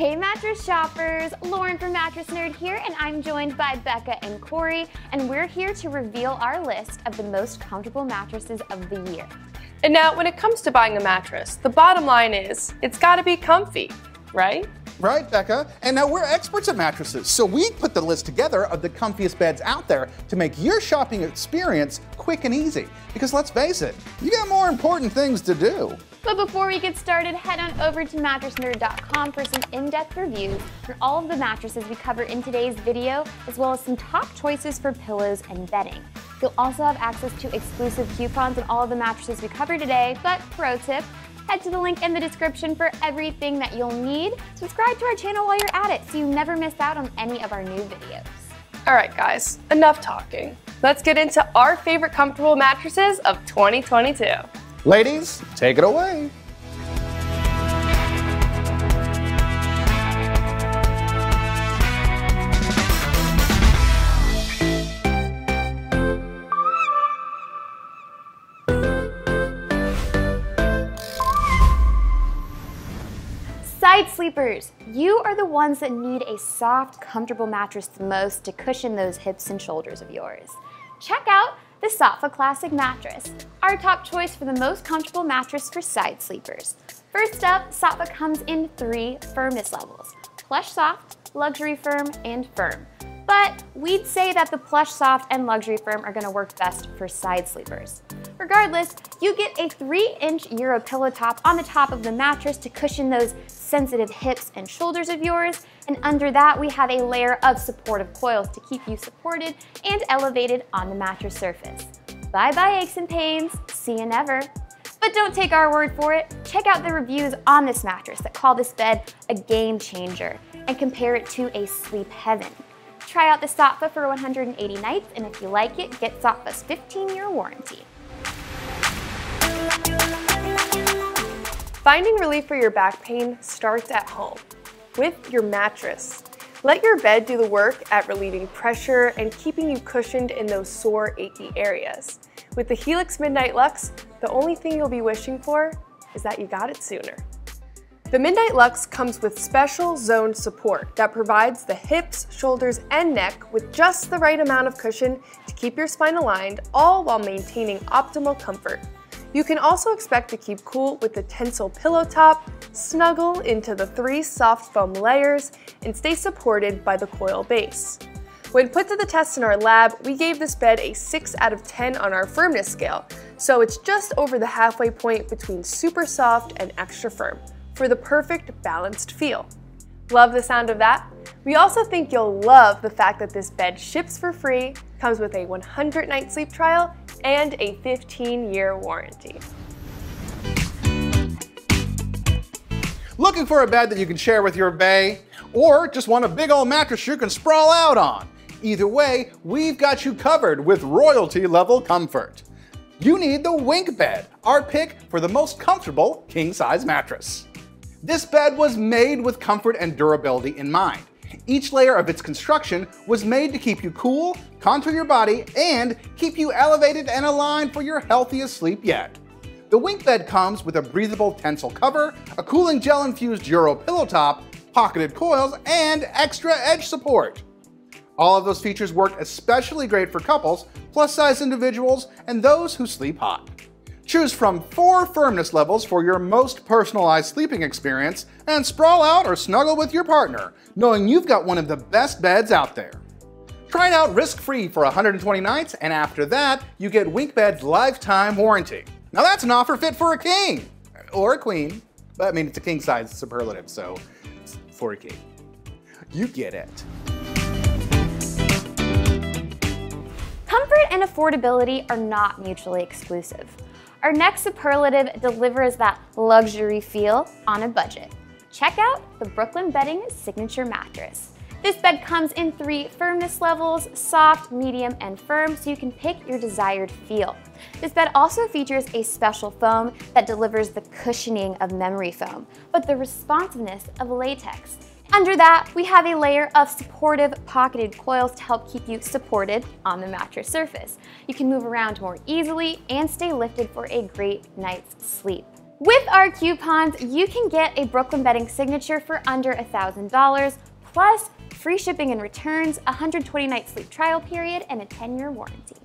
Hey mattress shoppers, Lauren from Mattress Nerd here and I'm joined by Becca and Corey and we're here to reveal our list of the most comfortable mattresses of the year. And now when it comes to buying a mattress, the bottom line is it's gotta be comfy, right? Right, Becca. And now we're experts at mattresses, so we put the list together of the comfiest beds out there to make your shopping experience quick and easy. Because let's face it, you got more important things to do. But before we get started, head on over to mattressnerd.com for some in-depth reviews on all of the mattresses we cover in today's video, as well as some top choices for pillows and bedding. You'll also have access to exclusive coupons on all of the mattresses we cover today, but pro tip, head to the link in the description for everything that you'll need. Subscribe to our channel while you're at it so you never miss out on any of our new videos. All right, guys, enough talking. Let's get into our favorite comfortable mattresses of 2022. Ladies, take it away. Side sleepers, you are the ones that need a soft, comfortable mattress the most to cushion those hips and shoulders of yours. Check out the Saatva Classic Mattress, our top choice for the most comfortable mattress for side sleepers. First up, Saatva comes in three firmness levels, plush soft, luxury firm, and firm. But we'd say that the plush soft and luxury firm are gonna work best for side sleepers. Regardless, you get a 3-inch Euro pillow top on the top of the mattress to cushion those sensitive hips and shoulders of yours, and under that we have a layer of supportive coils to keep you supported and elevated on the mattress surface. Bye bye aches and pains, see you never. But don't take our word for it, check out the reviews on this mattress that call this bed a game changer and compare it to a sleep heaven. Try out the Saatva for 180 nights, and if you like it, get Saatva's 15-year warranty. Finding relief for your back pain starts at home with your mattress. Let your bed do the work at relieving pressure and keeping you cushioned in those sore, achy areas. With the Helix Midnight Luxe, the only thing you'll be wishing for is that you got it sooner. The Midnight Luxe comes with special zone support that provides the hips, shoulders, and neck with just the right amount of cushion to keep your spine aligned, all while maintaining optimal comfort. You can also expect to keep cool with the Tencel pillow top, snuggle into the three soft foam layers, and stay supported by the coil base. When put to the test in our lab, we gave this bed a 6 out of 10 on our firmness scale, so it's just over the halfway point between super soft and extra firm for the perfect balanced feel. Love the sound of that? We also think you'll love the fact that this bed ships for free, comes with a 100 night sleep trial, and a 15 year warranty. Looking for a bed that you can share with your bae? Or just want a big old mattress you can sprawl out on? Either way, we've got you covered with royalty level comfort. You need the WinkBed, our pick for the most comfortable king size mattress. This bed was made with comfort and durability in mind. Each layer of its construction was made to keep you cool, contour your body, and keep you elevated and aligned for your healthiest sleep yet. The WinkBed comes with a breathable Tencel cover, a cooling gel-infused Euro pillow top, pocketed coils, and extra edge support. All of those features work especially great for couples, plus-size individuals, and those who sleep hot. Choose from four firmness levels for your most personalized sleeping experience and sprawl out or snuggle with your partner, knowing you've got one of the best beds out there. Try it out risk-free for 120 nights, and after that, you get WinkBed's lifetime warranty. Now that's an offer fit for a king or a queen. But I mean, it's a king size superlative, so for a king. You get it. Comfort and affordability are not mutually exclusive. Our next superlative delivers that luxury feel on a budget. Check out the Brooklyn Bedding Signature Mattress. This bed comes in three firmness levels, soft, medium, and firm, so you can pick your desired feel. This bed also features a special foam that delivers the cushioning of memory foam, but the responsiveness of latex. Under that, we have a layer of supportive pocketed coils to help keep you supported on the mattress surface. You can move around more easily and stay lifted for a great night's sleep. With our coupons, you can get a Brooklyn Bedding signature for under $1,000, plus free shipping and returns, 120 night sleep trial period, and a 10 year warranty.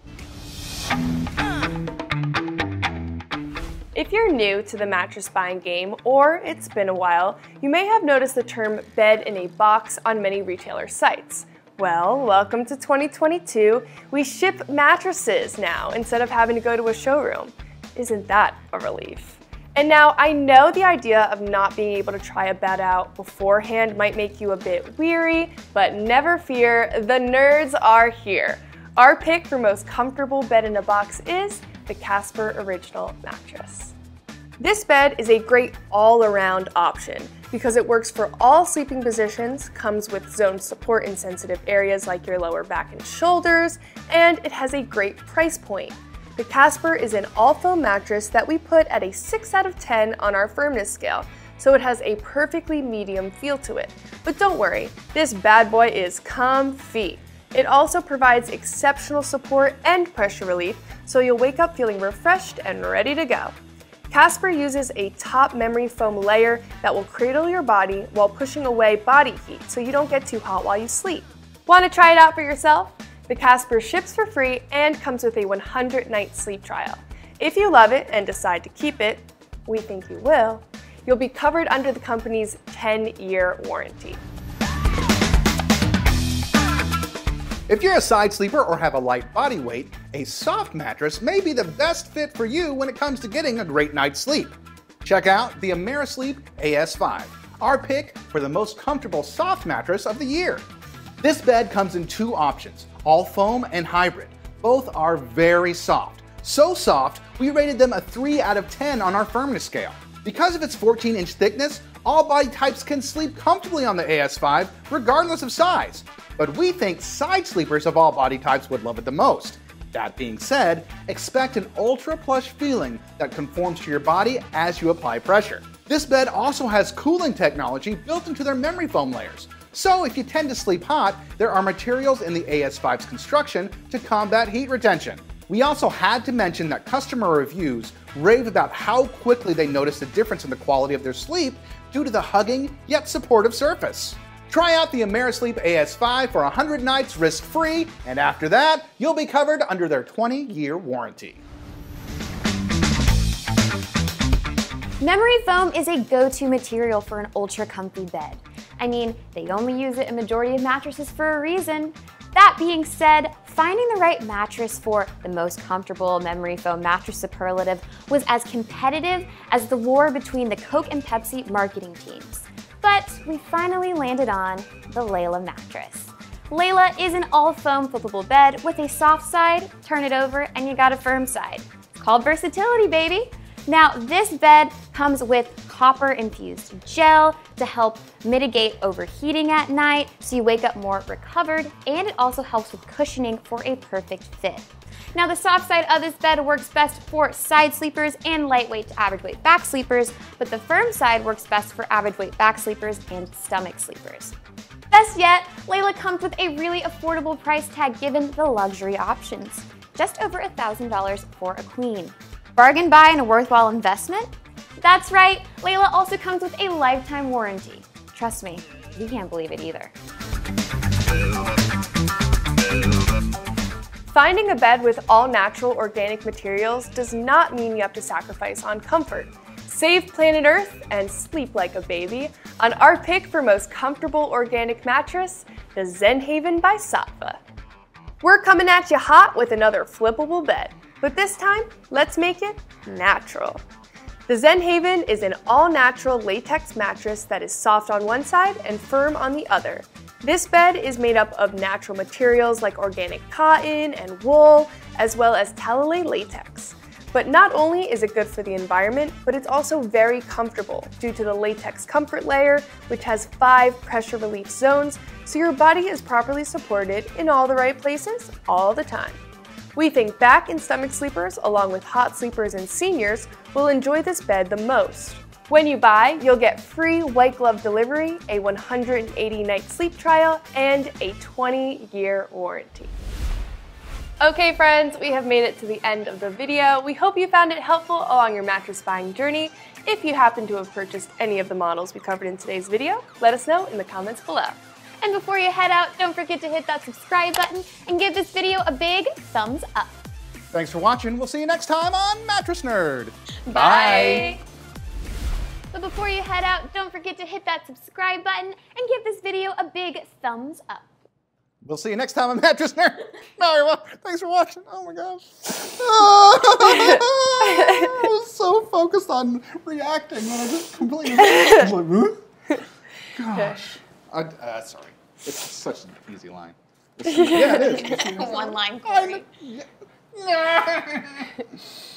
If you're new to the mattress buying game, or it's been a while, you may have noticed the term bed in a box on many retailer sites. Well, welcome to 2022. We ship mattresses now instead of having to go to a showroom. Isn't that a relief? And now I know the idea of not being able to try a bed out beforehand might make you a bit weary, but never fear, the nerds are here. Our pick for most comfortable bed in a box is the Casper Original Mattress. This bed is a great all-around option because it works for all sleeping positions, comes with zone support in sensitive areas like your lower back and shoulders, and it has a great price point. The Casper is an all-foam mattress that we put at a 6 out of 10 on our firmness scale, so it has a perfectly medium feel to it. But don't worry, this bad boy is comfy. It also provides exceptional support and pressure relief, so you'll wake up feeling refreshed and ready to go. Casper uses a top memory foam layer that will cradle your body while pushing away body heat so you don't get too hot while you sleep. Want to try it out for yourself? The Casper ships for free and comes with a 100 night sleep trial. If you love it and decide to keep it, we think you will, you'll be covered under the company's 10 year warranty. If you're a side sleeper or have a light body weight, a soft mattress may be the best fit for you when it comes to getting a great night's sleep. Check out the AmeriSleep AS5, our pick for the most comfortable soft mattress of the year. This bed comes in two options, all foam and hybrid. Both are very soft. So soft, we rated them a 3 out of 10 on our firmness scale. Because of its 14 inch thickness, all body types can sleep comfortably on the AS5 regardless of size. But we think side sleepers of all body types would love it the most. That being said, expect an ultra plush feeling that conforms to your body as you apply pressure. This bed also has cooling technology built into their memory foam layers, so if you tend to sleep hot, there are materials in the AS5's construction to combat heat retention. We also had to mention that customer reviews rave about how quickly they notice a difference in the quality of their sleep due to the hugging yet supportive surface. Try out the AmeriSleep AS5 for 100 nights risk-free, and after that, you'll be covered under their 20-year warranty. Memory foam is a go-to material for an ultra comfy bed. I mean, they only use it in majority of mattresses for a reason. That being said, finding the right mattress for the most comfortable memory foam mattress superlative was as competitive as the war between the Coke and Pepsi marketing teams. But we finally landed on the Layla mattress. Layla is an all foam flippable bed with a soft side, turn it over, and you got a firm side. It's called versatility, baby. Now, this bed comes with copper infused gel to help mitigate overheating at night so you wake up more recovered, and it also helps with cushioning for a perfect fit. Now the soft side of this bed works best for side sleepers and lightweight to average weight back sleepers, but the firm side works best for average weight back sleepers and stomach sleepers. Best yet, Layla comes with a really affordable price tag given the luxury options. Just over $1,000 for a queen. Bargain buy and a worthwhile investment? That's right, Layla also comes with a lifetime warranty. Trust me, you can't believe it either. Finding a bed with all natural organic materials does not mean you have to sacrifice on comfort. Save planet Earth and sleep like a baby on our pick for most comfortable organic mattress, the Zenhaven by Saatva. We're coming at you hot with another flippable bed. But this time, let's make it natural. The Zenhaven is an all-natural latex mattress that is soft on one side and firm on the other. This bed is made up of natural materials like organic cotton and wool, as well as Talalay latex. But not only is it good for the environment, but it's also very comfortable due to the latex comfort layer, which has five pressure relief zones, so your body is properly supported in all the right places all the time. We think back and stomach sleepers, along with hot sleepers and seniors, will enjoy this bed the most. When you buy, you'll get free white glove delivery, a 180 night sleep trial, and a 20 year warranty. Okay friends, we have made it to the end of the video. We hope you found it helpful along your mattress buying journey. If you happen to have purchased any of the models we covered in today's video, let us know in the comments below. And before you head out, don't forget to hit that subscribe button and give this video a big thumbs up. Thanks for watching. We'll see you next time on Mattress Nerd. Bye. But before you head out, don't forget to hit that subscribe button and give this video a big thumbs up. We'll see you next time on Mattress Nerd. No, well, thanks for watching. Oh my gosh. I was so focused on reacting that I just completely. I was like, huh? Gosh. I, uh, sorry. It's such an easy line. Yeah, it is. One line I Corey. know- yeah.